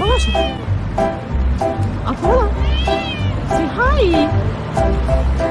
Apollo. Apollo. Say hi.